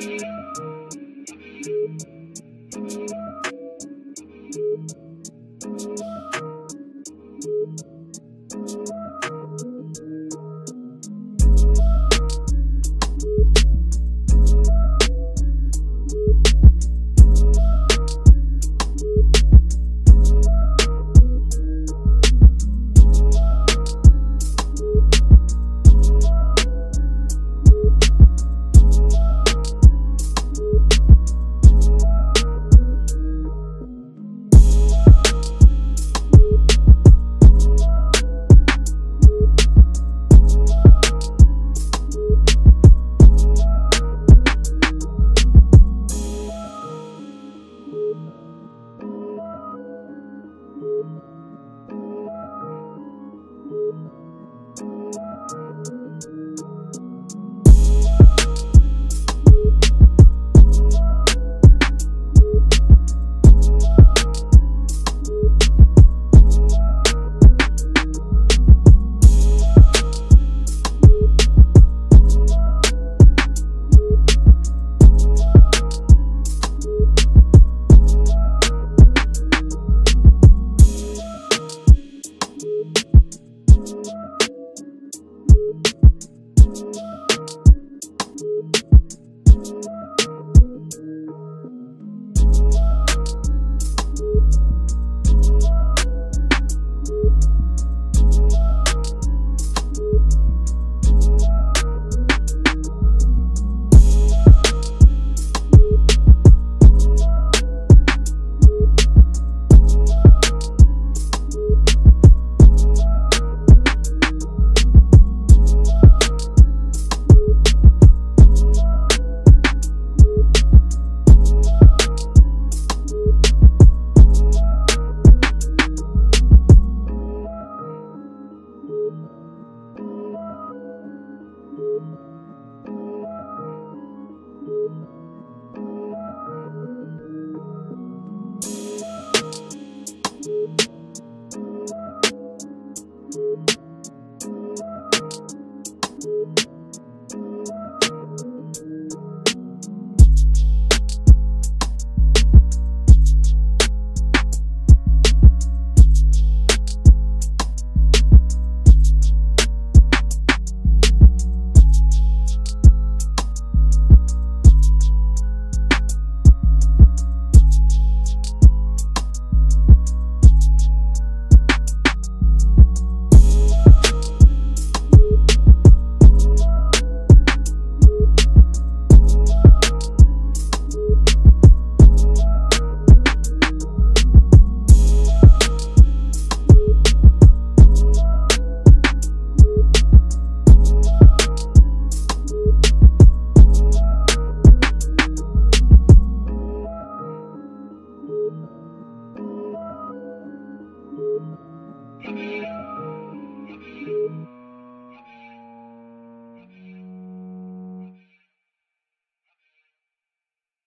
you.